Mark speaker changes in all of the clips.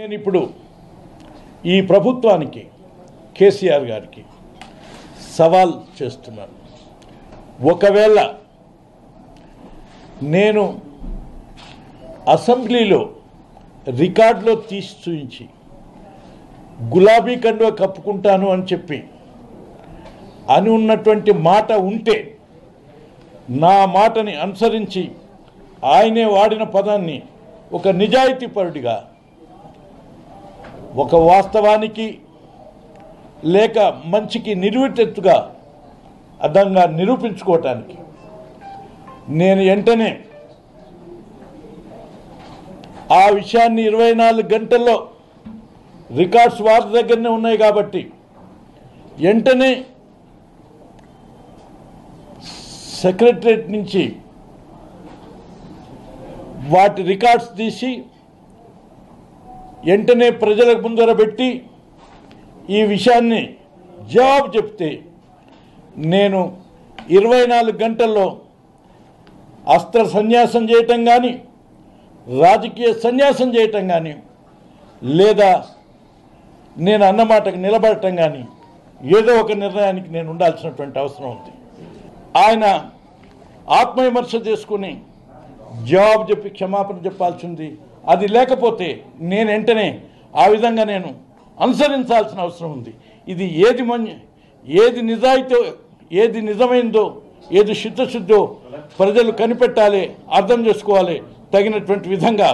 Speaker 1: నేను ఇప్పుడు ఈ ప్రభుత్వానికి కేసీఆర్ గారికి సవాల్ చేస్తున్నాను. ఒకవేళ నేను అసెంబ్లీలో రికార్డులో తీసి చూయించి గులాబీ కండువ కప్పుకుంటాను అని చెప్పి అని ఉన్నటువంటి మాట ఉంటే నా మాటని అనుసరించి ఆయనే వాడిన పదాన్ని ఒక నిజాయితీపరుడిగా ఒక వాస్తవానికి లేక మంచికి నిరువిటెత్తుగా అర్థంగా నిరూపించుకోవటానికి. నేను వెంటనే ఆ విషయాన్ని ఇరవై నాలుగు గంటల్లో రికార్డ్స్ వారి దగ్గరనే ఉన్నాయి కాబట్టి వెంటనే సెక్రటరేట్ నుంచి వాటి రికార్డ్స్ తీసి వెంటనే ప్రజలకు ముందర పెట్టి ఈ విషయాన్ని జవాబు చెప్తే నేను ఇరవై నాలుగు గంటల్లో అస్త్ర సన్యాసం చేయటం కానీ రాజకీయ సన్యాసం చేయటం కానీ లేదా నేను అన్నమాటకు నిలబడటం కానీ ఏదో ఒక నిర్ణయానికి నేను ఉండాల్సినటువంటి అవసరం ఉంది. ఆయన ఆత్మవిమర్శ చేసుకుని జవాబు చెప్పి క్షమాపణ చెప్పాల్సింది అది లేకపోతే నేను వెంటనే ఆ విధంగా నేను అనుసరించాల్సిన అవసరం ఉంది. ఇది ఏది మన్ ఏది నిజాయితీ ఏది నిజమైందో ఏది శుద్ధశుద్ధో ప్రజలు కనిపెట్టాలి అర్థం చేసుకోవాలి తగినటువంటి విధంగా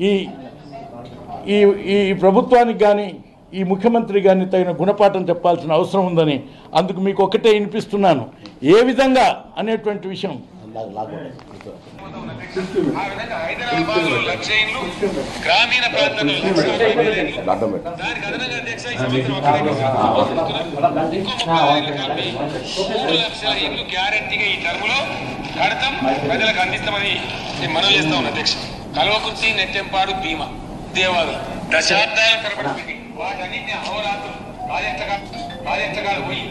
Speaker 1: ఈ ఈ ఈ ప్రభుత్వానికి కానీ ఈ ముఖ్యమంత్రి కానీ తగిన గుణపాఠం చెప్పాల్సిన అవసరం ఉందని అందుకు మీకు ఒకటే వినిపిస్తున్నాను. ఏ విధంగా అనేటువంటి విషయం
Speaker 2: ఆ విధంగా హైదరాబాద్లో లక్ష ఇండ్లు గ్రామీణ ప్రాంతంలో లక్షల గ్యారెంటీగా ఈ టర్ములో కడతాం. ప్రజలకు అందిస్తామని నేను మనవి చేస్తా ఉన్నా అధ్యక్ష. కల్వకుర్తి నెట్టెంపాడు భీమా దేవాలయం దశాబ్దాల తరబడి వాటన్నింటినీ అహోరాత్రులు ప్రాజెక్టుగా ప్రాజెక్టుగా పోయి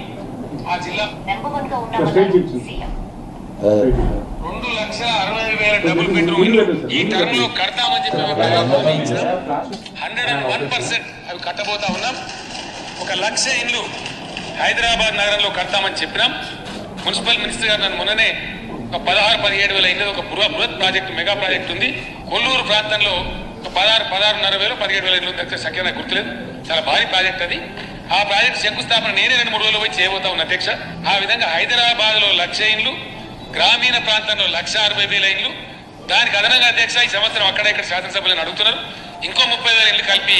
Speaker 2: ఆ జిల్లా రెండు లక్షల అరవై వేల డబుల్ బెడ్రూమ్ ఈ టర్మ్లో కడతామని చెప్పి హండ్రెడ్ అండ్ వన్ పర్సెంట్ అవి కట్టబోతా ఉన్నాం. ఒక లక్ష ఇండ్లు హైదరాబాద్ నగరంలో కడతామని చెప్పినాం. మున్సిపల్ మినిస్టర్ గారు నన్ను మొన్ననే ఒక పదహారు పదిహేడు వేల ఇండ్లు ఒక బృహ బృహత్ ప్రాజెక్ట్ మెగా ప్రాజెక్ట్ ఉంది. కొల్లూరు ప్రాంతంలో ఒక పదహారు పదహారున్నర వేలు పదిహేడు వేల ఇండ్లు దగ్గర సంఖ్య నాకు గుర్తులేదు. చాలా భారీ ప్రాజెక్ట్ అది. ఆ ప్రాజెక్ట్ శంకుస్థాపన నేనే రెండు మూడు రోజులు పోయి చేయబోతా ఉన్న అధ్యక్ష. ఆ విధంగా హైదరాబాద్లో లక్ష ఇండ్లు గ్రామీణ ప్రాంతంలో లక్ష అరవై వేల ఇండ్లు. దానికి అదనంగా అధ్యక్ష ఈ సంవత్సరం అక్కడ ఇక్కడ శాసనసభ్యులను అడుగుతున్నారు. ఇంకో ముప్పై వేల ఇండ్లు కలిపి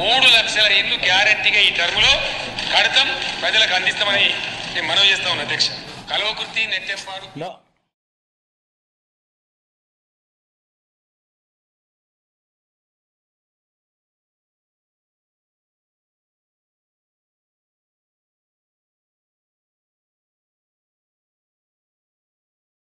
Speaker 2: మూడు లక్షల ఇండ్లు గ్యారెంటీగా ఈ టర్మ్లో కడతాం. ప్రజలకు అందిస్తామని నేను మనవి చేస్తా ఉన్నా అధ్యక్ష. కలవకుర్తి నెట్టెంపాడు.